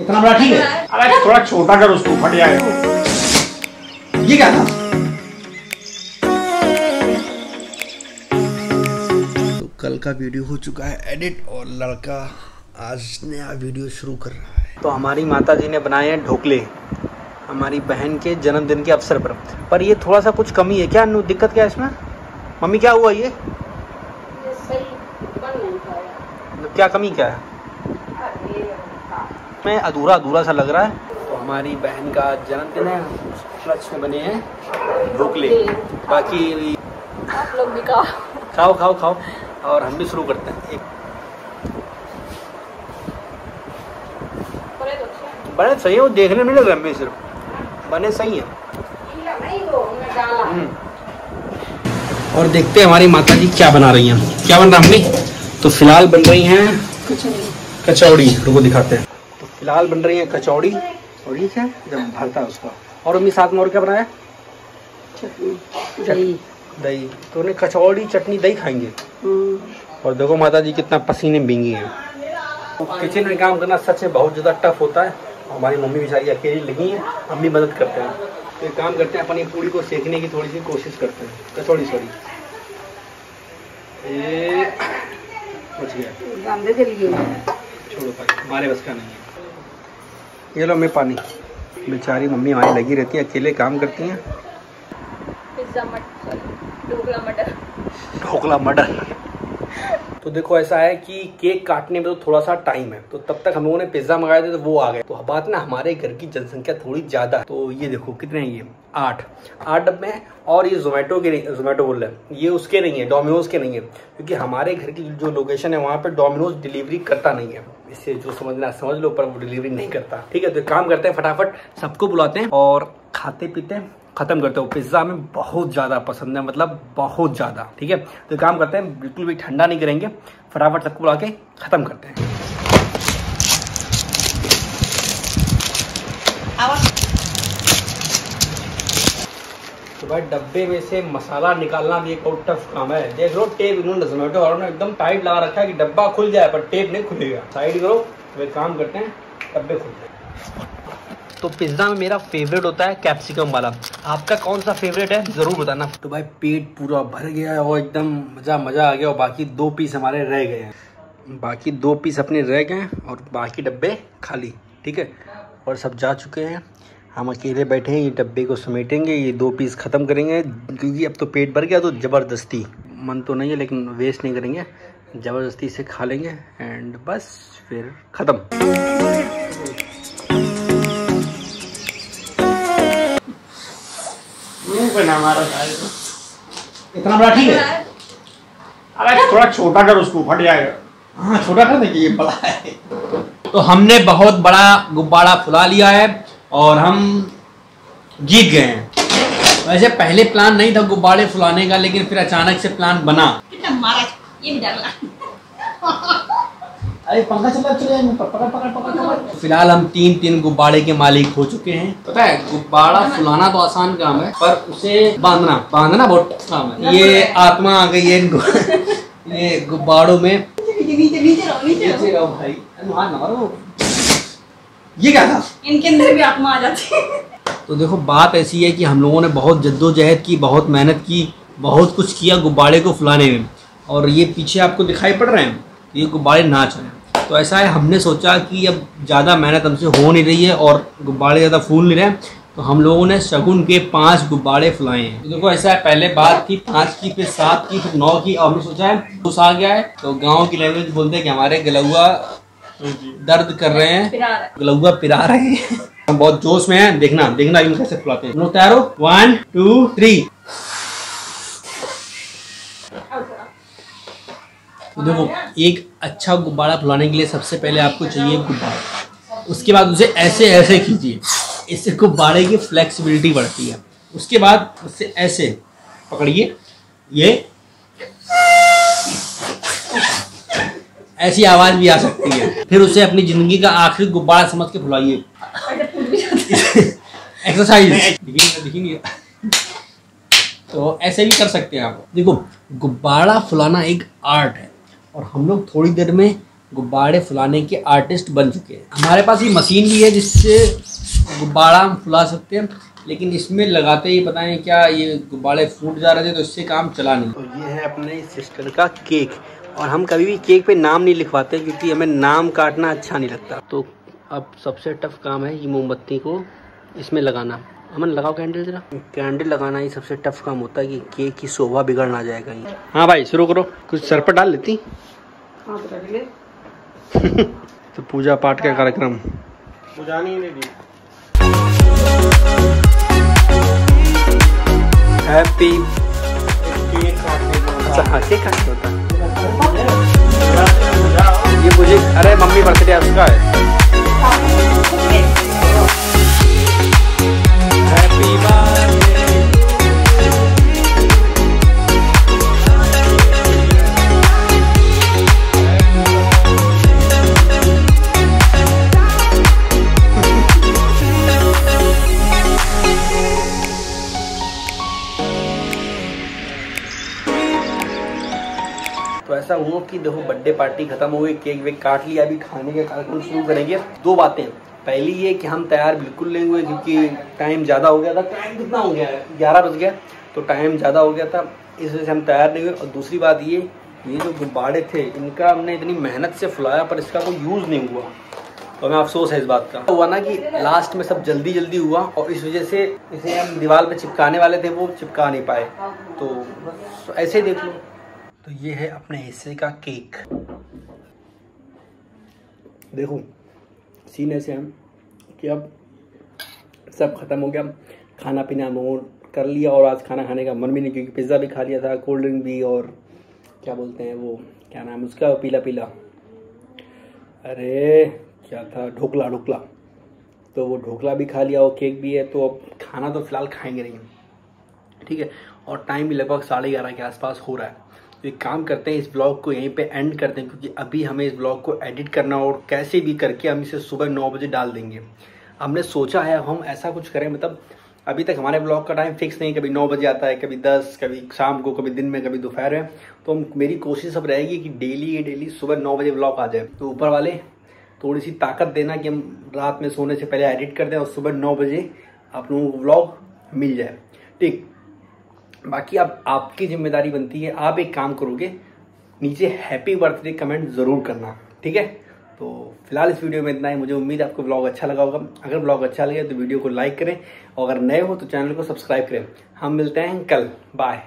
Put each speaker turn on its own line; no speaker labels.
इतना बड़ा ठीक है?
अरे थोड़ा छोटा कर उसको फट जाएगा
ये क्या था?
तो कल का वीडियो हो चुका है एडिट और लड़का आज नया वीडियो शुरू कर रहा है।
तो हमारी माता जी ने बनाए हैं ढोकले। हमारी बहन के जन्मदिन के अवसर पर। पर ये थोड़ा सा कुछ कमी है। क्या दिक्कत क्या है इसमें? मम्मी क्या हुआ ये? ये मतलब क्या कमी क्या है? में अधूरा अधूरा सा लग रहा है। तो हमारी बहन का जन्मदिन है उपलक्ष्य में बने हैं। ढोकले बाकी
आप लोग भी खाओ।
खाओ खाओ खाओ। और हम भी शुरू करते हैं। एक।
बड़े तो हैं।
बने सही है वो देखने में लग रहा मैं सिर्फ़। बने सही है। हम्म। और देखते हैं हमारी माता जी क्या बना रही हैं। क्या बन रहा मम्मी? तो फ़िलहाल बन रही हैं कचौड़ी। रुको दिखाते हैं। तो फ़िलहाल बन रही है कचौड़ी। और ये क्या? है? जब भरता है उसका। और मम्मी साथ में और क्या बनाया? दही। दही। तो उन्हें कचौड़ी चटनी दही खाएँगे। और देखो माता जी कितना पसीने भींगी हैं। तो किचन में काम करना सच में बहुत ज़्यादा टफ होता है। हमारी मम्मी बेचारी अकेली लगी हैं हम भी मदद करते हैं। तो एक काम करते हैं अपनी पूड़ी को सेकने की थोड़ी सी कोशिश करते हैं। कचौड़ी सॉरी। ये बच गया। छोड़ो भाई हमारे बस का नहीं है। ये लो मैं पानी। बेचारी मम्मी हमारी लगी रहती है अकेले काम करती हैं।
पिज्जा मटर सॉरी ढोकला मटर।
तो देखो ऐसा है कि केक काटने में तो थोड़ा सा टाइम है। तो तब तक हम लोगों ने पिज्जा मंगाए थे तो वो आ गए। तो बात ना हमारे घर की जनसंख्या थोड़ी ज़्यादा है। तो ये देखो कितने हैं ये? आठ। आठ डब्बे हैं और ये जोमेटो के नहीं जोमेटो बोल रहे हैं। ये उसके नहीं है डोमिनोज के नहीं है। क्योंकि हमारे घर की जो लोकेशन है वहाँ पे डोमिनोज डिलीवरी करता नहीं है। इससे जो समझना समझ लो, पर वो डिलीवरी नहीं करता। ठीक है तो काम करते हैं, फटाफट सबको बुलाते हैं और खाते पीते हैं, खत्म करते हो। पिज़्ज़ा में बहुत ज़्यादा पसंद है मतलब बहुत ज़्यादा। ठीक है तो काम करते हैं, बिल्कुल भी ठंडा नहीं करेंगे। फटाफट सबको बुला के ख़त्म करते हैं। तो भाई डब्बे में से मसाला निकालना भी एक और टफ काम है। देख लो टेप इन्होंने जोमेटो ने एकदम टाइट लगा रखा है कि डब्बा खुल जाए पर टेप नहीं खुलेगा। साइड करो तो एक काम करते हैं डब्बे खुलते हैं तो पिज़्ज़ा में मेरा फेवरेट होता है कैप्सिकम वाला। आपका कौन सा फेवरेट है? ज़रूर बताना। तो भाई पेट पूरा भर गया है और एकदम मज़ा मज़ा आ गया और बाकी दो पीस हमारे रह गए हैं। बाकी दो पीस अपने रह गए हैं और बाकी डब्बे खाली ठीक है? और सब जा चुके हैं। हम अकेले बैठे हैं ये डब्बे को समेटेंगे ये दो पीस ख़त्म करेंगे क्योंकि अब तो पेट भर गया तो ज़बरदस्ती। मन तो नहीं है लेकिन वेस्ट नहीं करेंगे। ज़बरदस्ती से खा लेंगे एंड बस फिर ख़त्म।
इतना बड़ा ठीक है?
अरे थोड़ा छोटा कर उसको फट जाएगा।
हाँ छोटा कर देखिए ये बड़ा है।
तो हमने बहुत बड़ा गुब्बारा फुला लिया है। और हम जीत गए हैं। वैसे पहले प्लान नहीं था गुब्बारे फुलाने का लेकिन फिर अचानक से प्लान बना।
कितना मारा ये भी डालना।
अरे पंखा चला चले पकड़ पकड़ पकड़ पकड़
फ़िलहाल हम तीन तीन गुब्बारे के मालिक हो चुके हैं। पता है गुब्बारा फुलाना तो आसान काम है पर उसे बांधना बांधना बहुत काम है। ये आत्मा आ गई है इनको। ये गुब्बारों में।
नीचे नीचे नीचे रहो नीचे रहो।
भाई। मारो।
ये क्या था?
इनके अंदर भी आत्मा आ जाती है।
तो देखो बात ऐसी है कि हम लोगों ने बहुत जद्दोजहद की बहुत मेहनत की बहुत कुछ किया गुब्बारे को फुलाने में। और ये पीछे आपको दिखाई पड़ रहे हैं ये गुब्बारे नाच रहे हैं तो ऐसा है हमने सोचा कि अब ज़्यादा मेहनत हमसे हो नहीं रही है और गुब्बारे ज़्यादा फूल नहीं रहे तो हम लोगों ने शगुन के पाँच गुब्बारे फुलाए हैं। तो देखो ऐसा है पहले बात की पाँच की फिर सात की फिर नौ की और हमने सोचा है उस आ गया है तो गाँव की लैंग्वेज बोलते हैं कि हमारे गलौआ दर्द कर रहे हैं। गलौआ पिरा रहे हैं। हम बहुत जोश में हैं। देखना देखना इन कैसे फुलाते हैं। तैयार वन टू थ्री देखो एक अच्छा गुब्बारा फुलाने के लिए सबसे पहले आपको चाहिए गुब्बारा। उसके बाद उसे ऐसे ऐसे खींचिए इससे गुब्बारे की फ्लेक्सिबिलिटी बढ़ती है। उसके बाद उससे ऐसे पकड़िए। ये। ऐसी आवाज़ भी आ सकती है। फिर उसे अपनी ज़िंदगी का आखिरी गुब्बारा समझ के फुलाइए एक्सरसाइज नहीं तो ऐसे भी कर सकते हैं आप। देखो, गुब्बारा फुलाना एक आर्ट है, और हम लोग थोड़ी देर में गुब्बारे फुलाने के आर्टिस्ट बन चुके हैं। हमारे पास ये मशीन भी है जिससे गुब्बारा हम फुला सकते हैं, लेकिन इसमें लगाते ही पता नहीं क्या ये गुब्बारे फूट जा रहे थे तो इससे काम चला नहीं। और ये है अपने सिस्टर का केक। और हम कभी भी केक पे नाम नहीं लिखवाते क्योंकि हमें नाम काटना अच्छा नहीं लगता। तो अब सबसे टफ काम है ये मोमबत्ती को इसमें लगाना। अमन लगाओ कैंडल जरा। कैंडल लगाना ही सबसे टफ काम होता है कि केक की शोभा बिगड़ ना जाए कहीं। हाँ भाई शुरू करो। कुछ सर पर डाल लेती? तो पूजा पाठ का कार्यक्रम।
नहीं
हैप्पी अच्छा केक होता ये मुझे अरे मम्मी बर्थडे उसका है। तो ऐसा हुआ कि देखो बर्थडे पार्टी खत्म हो गई केक वेक काट लिया, अभी खाने का कार्यक्रम शुरू करेंगे। दो बातें। पहली ये कि हम तैयार बिल्कुल नहीं हुए, क्योंकि टाइम ज़्यादा हो गया था। टाइम कितना हो गया? ग्यारह बज गया। तो टाइम ज़्यादा हो गया था, इस वजह से हम तैयार नहीं हुए। और दूसरी बात ये ये जो गुब्बारे थे, इनका हमने इतनी मेहनत से फुलाया, पर इसका कोई यूज़ नहीं हुआ। तो हमें अफसोस है इस बात का। हुआ ना कि लास्ट में सब जल्दी जल्दी हुआ, और इस वजह से इसे हम दीवार पे चिपकाने वाले थे, वो चिपका नहीं पाए। तो ऐसे ही देख लो। तो ये है अपने हिस्से का केक। देखो सीन ऐसे हम कि अब सब ख़त्म हो गया। खाना पीना मोड़ कर लिया और आज खाना खाने का मन भी नहीं, क्योंकि पिज़्ज़ा भी खा लिया था कोल्ड ड्रिंक भी और क्या बोलते हैं वो, क्या नाम उसका, पीला पीला। अरे, क्या था, ढोकला ढोकला। तो वो ढोकला भी खा लिया और केक भी है तो अब खाना तो फ़िलहाल खाएँगे नहीं। ठीक है? और टाइम भी लगभग साढ़े ग्यारह के आसपास हो रहा है। एक काम करते हैं इस ब्लॉग को यहीं पे एंड करते हैं क्योंकि अभी हमें इस ब्लॉग को एडिट करना और कैसे भी करके हम इसे सुबह नौ बजे डाल देंगे। हमने सोचा है, हम ऐसा कुछ करें मतलब अभी तक हमारे ब्लॉग का टाइम फिक्स नहीं, कभी नौ बजे आता है, कभी दस, कभी शाम को, कभी दिन में, कभी दोपहर में। तो हम, मेरी कोशिश अब रहेगी कि डेली ये डेली सुबह नौ बजे ब्लॉग आ जाए। तो ऊपर वाले थोड़ी सी ताकत देना कि हम रात में सोने से पहले एडिट कर दें और सुबह नौ बजे आप लोगों को ब्लॉग मिल जाए। ठीक बाकी अब आपकी ज़िम्मेदारी बनती है, आप एक काम करोगे, नीचे हैप्पी बर्थडे कमेंट ज़रूर करना, ठीक है? तो फ़िलहाल इस वीडियो में इतना ही, मुझे उम्मीद है आपको ब्लॉग अच्छा लगा होगा। अगर ब्लॉग अच्छा लगे तो वीडियो को लाइक करें, और अगर नए हो तो चैनल को सब्सक्राइब करें। हम मिलते हैं कल बाय